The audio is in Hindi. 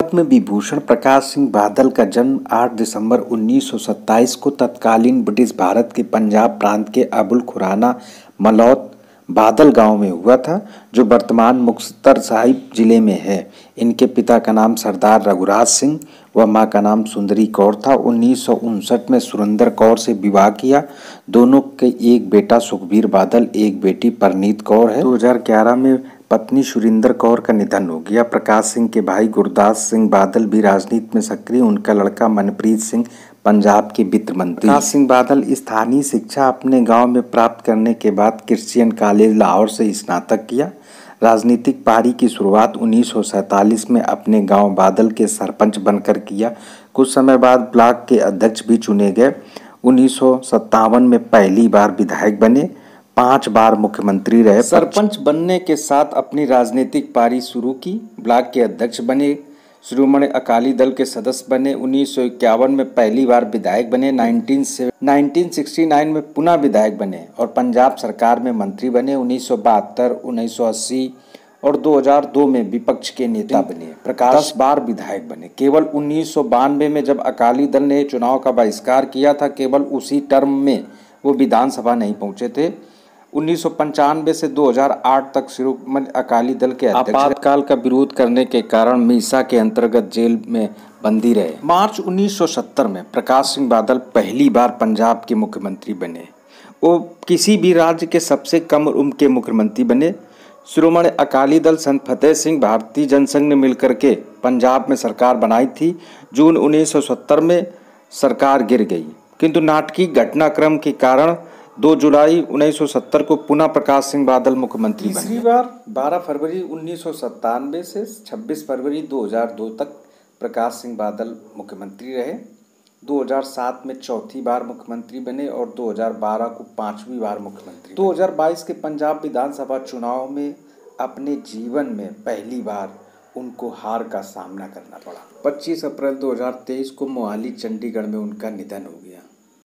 पद्म विभूषण प्रकाश सिंह बादल का जन्म 8 दिसंबर 1927 को तत्कालीन ब्रिटिश भारत के पंजाब प्रांत के अबुल खुराना मलौत बादल गाँव में हुआ था, जो वर्तमान मुक्तसर साहिब ज़िले में है। इनके पिता का नाम सरदार रघुराज सिंह व माँ का नाम सुंदरी कौर था। उन्नीस सौ उनसठ में सुरेंद्र कौर से विवाह किया। दोनों के एक बेटा सुखबीर बादल, एक बेटी परनीत कौर है। 2011 में पत्नी सुरिंदर कौर का निधन हो गया। प्रकाश सिंह के भाई गुरदास सिंह बादल भी राजनीति में सक्रिय। उनका लड़का मनप्रीत सिंह, पंजाब के वित्त मंत्री। प्रकाश सिंह बादल स्थानीय शिक्षा अपने गाँव में प्राप्त करने के बाद क्रिश्चियन कॉलेज लाहौर से स्नातक किया। राजनीतिक पारी की शुरुआत उन्नीस सौ सैंतालीस में अपने गाँव बादल के सरपंच बनकर किया। कुछ समय बाद ब्लॉक के अध्यक्ष भी चुने गए। उन्नीस सौ सत्तावन में पहली बार विधायक बने। पाँच बार मुख्यमंत्री रहे सरपंच बनने के साथ अपनी राजनीतिक पारी शुरू की। ब्लॉक के अध्यक्ष बने श्रोमणी अकाली दल के सदस्य बने उन्नीस सौ इक्यावन में पहली बार विधायक बने 1969 में पुनः विधायक बने और पंजाब सरकार में मंत्री बने उन्नीस सौ और 2002 में विपक्ष के नेता बने। प्रकाश बार विधायक बने। केवल उन्नीस सौ बानवे में जब अकाली दल ने चुनाव का बहिष्कार किया था केवल उसी टर्म में वो विधानसभा नहीं पहुँचे थे। उन्नीस सौ पंचानबे से 2008 तक शिरोमणि अकाली दल के आपातकाल का विरोध करने के कारण मीसा के अंतर्गत जेल में बंदी रहे। मार्च 1970 में प्रकाश सिंह बादल पहली बार पंजाब के मुख्यमंत्री बने। वो किसी भी राज्य के सबसे कम उम्र के मुख्यमंत्री बने। शिरोमणि अकाली दल संत फतेह सिंह भारतीय जनसंघ ने मिलकर के पंजाब में सरकार बनाई थी। जून 1970 में सरकार गिर गई। किंतु नाटकीय घटनाक्रम के कारण 2 जुलाई 1970 को पुनः प्रकाश सिंह बादल मुख्यमंत्री बने। तीसरी बार 12 फरवरी उन्नीस सौ सत्तानवे से 26 फरवरी 2002 तक प्रकाश सिंह बादल मुख्यमंत्री रहे। 2007 में चौथी बार मुख्यमंत्री बने और 2012 को पांचवी बार मुख्यमंत्री 2022 के पंजाब विधानसभा चुनाव में अपने जीवन में पहली बार उनको हार का सामना करना पड़ा। 25 अप्रैल 2023 को मोहाली, चंडीगढ़ में उनका निधन हो गया।